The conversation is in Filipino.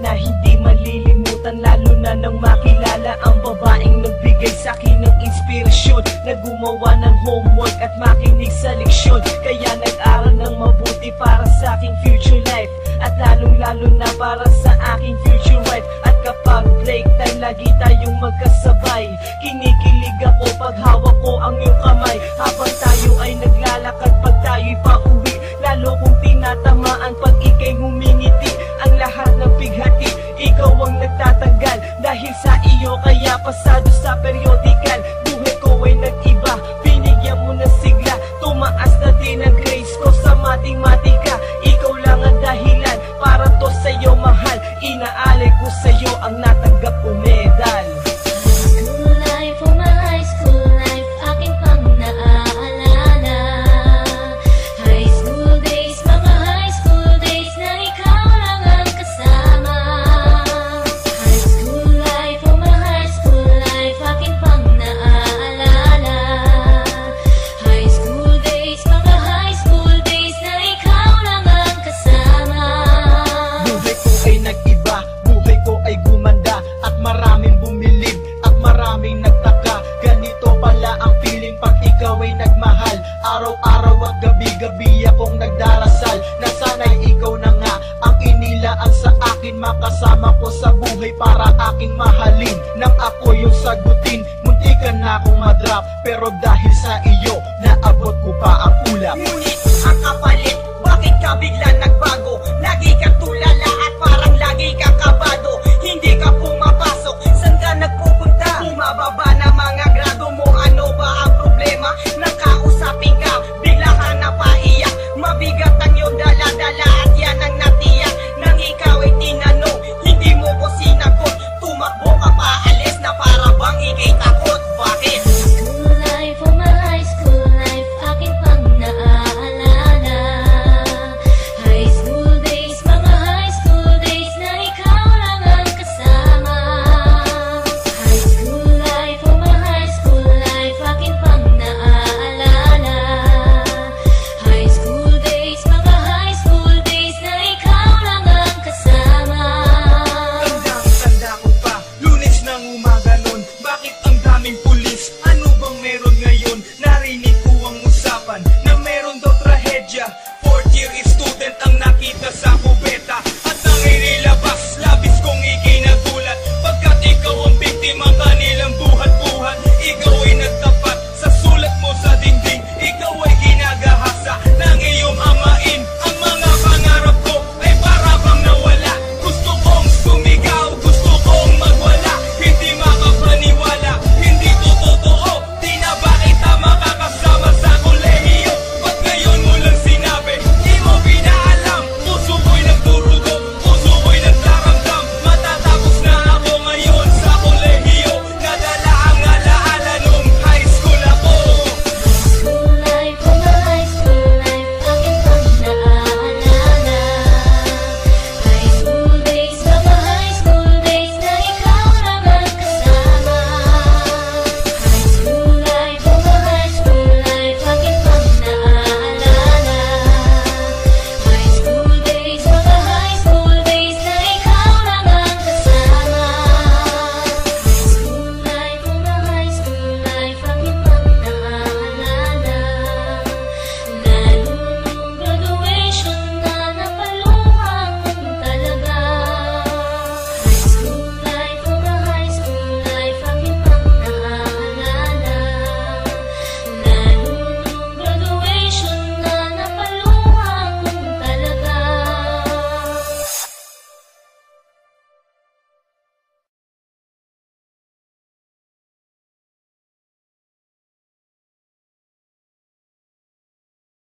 na hindi malilimutan Lalo na nang makilala ang babaeng nagbigay sa akin ng inspirasyon Na gumawa ng homework at makinig sa leksyon. Kaya nag-aral ng mabuti para sa aking future life At lalong lalo na para sa aking future wife. At kapag break time lagi tayong magkasabay. Kinikilig ako pag hawak ko ang iyong akin Makasama ko sa buhay para aking mahalin. Nang ako yung sagutin, muntikan na akong madrop Pero dahil sa iyo, naabot ko pa ang ulap. Ngunit ang kapalit, bakit ka bigla